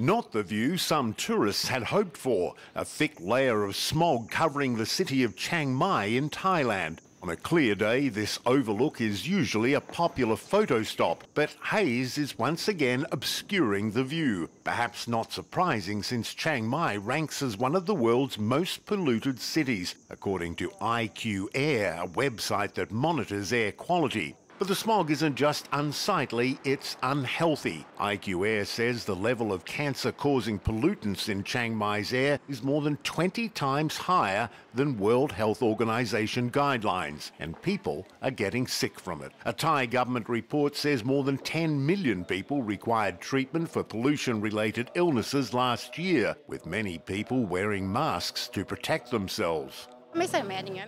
Not the view some tourists had hoped for a thick layer of smog covering the city of Chiang Mai in Thailand. On a clear day, this overlook is usually a popular photo stop, but haze is once again obscuring the view. Perhaps not surprising since Chiang Mai ranks as one of the world's most polluted cities, according to IQ Air, a website that monitors air quality. But the smog isn't just unsightly, it's unhealthy. IQ Air says the level of cancer causing pollutants in Chiang Mai's air is more than 20 times higher than World Health Organization guidelines, and people are getting sick from it. A Thai government report says more than 10 million people required treatment for pollution related illnesses last year, with many people wearing masks to protect themselves.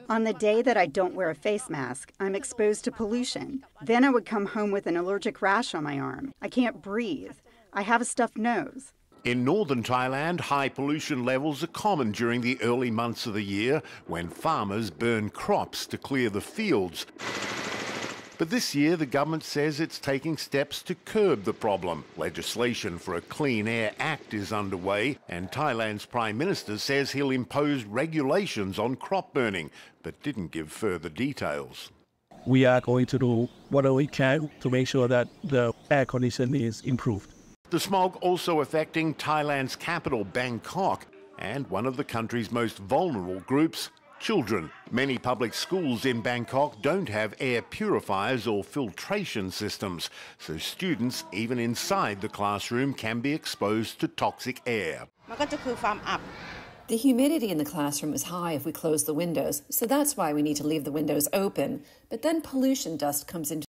On the day that I don't wear a face mask, I'm exposed to pollution. Then I would come home with an allergic rash on my arm. I can't breathe. I have a stuffed nose. In northern Thailand, high pollution levels are common during the early months of the year when farmers burn crops to clear the fields. But this year, the government says it's taking steps to curb the problem. Legislation for a Clean Air Act is underway, and Thailand's Prime Minister says he'll impose regulations on crop burning, but didn't give further details. We are going to do whatever we can to make sure that the air condition is improved. The smog also affecting Thailand's capital, Bangkok, and one of the country's most vulnerable groups, children. Many public schools in Bangkok don't have air purifiers or filtration systems, so students, even inside the classroom, can be exposed to toxic air. The humidity in the classroom is high if we close the windows, so that's why we need to leave the windows open. But then pollution dust comes into